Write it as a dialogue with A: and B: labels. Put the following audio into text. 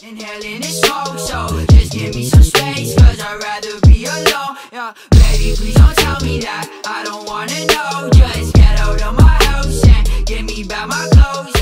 A: Inhaling this smoke, so just give me some space, cause I'd rather be alone. Yeah, baby, please don't tell me that. I don't wanna know. Just get out of my house and get me back my clothes.